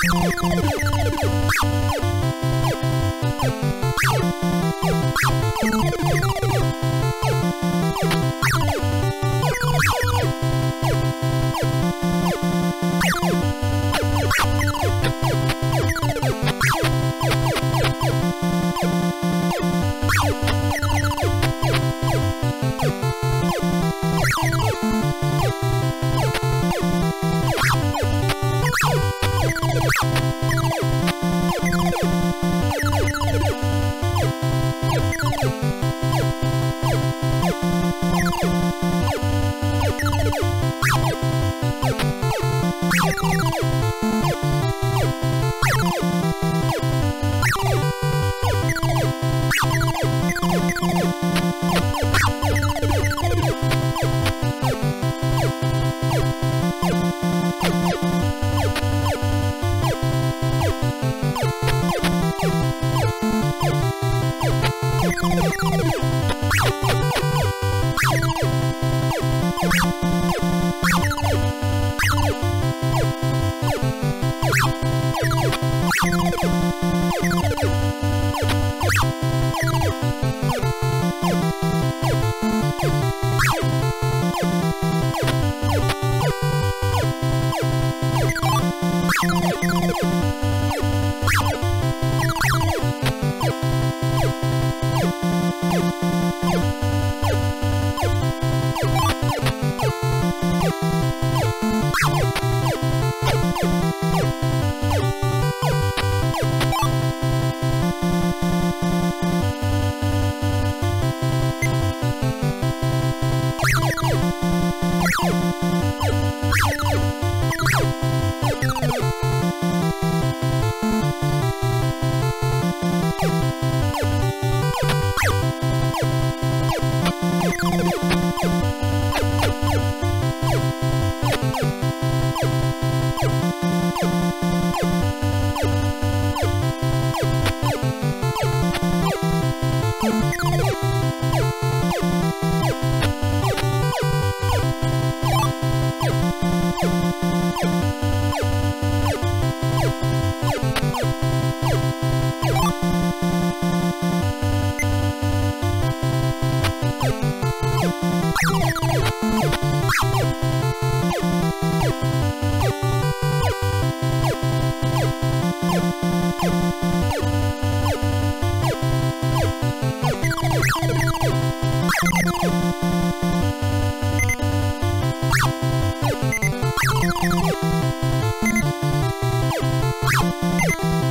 Thank you. Thank you.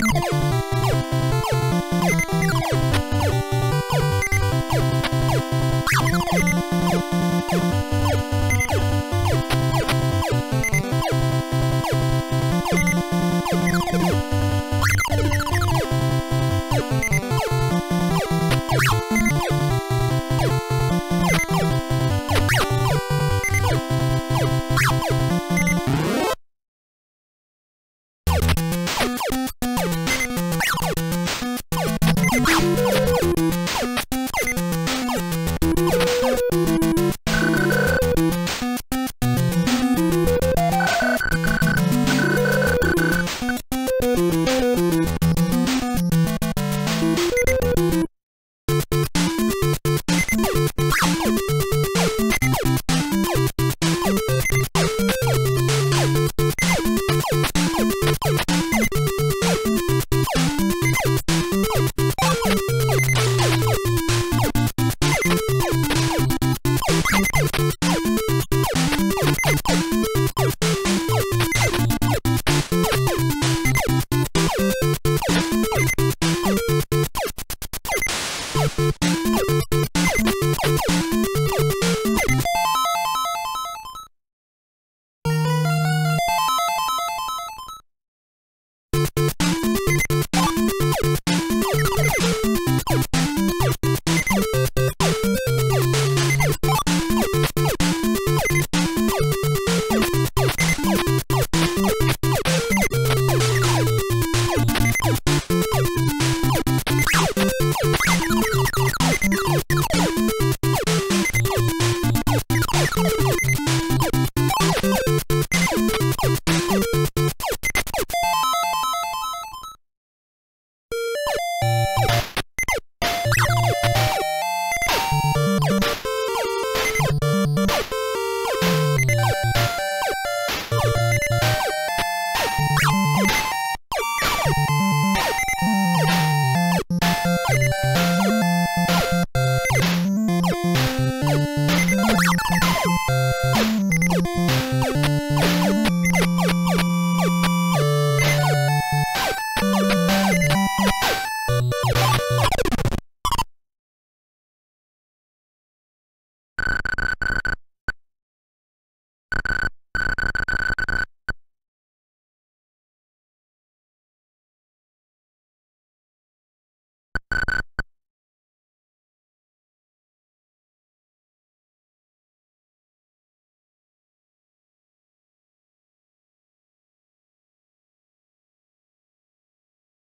Música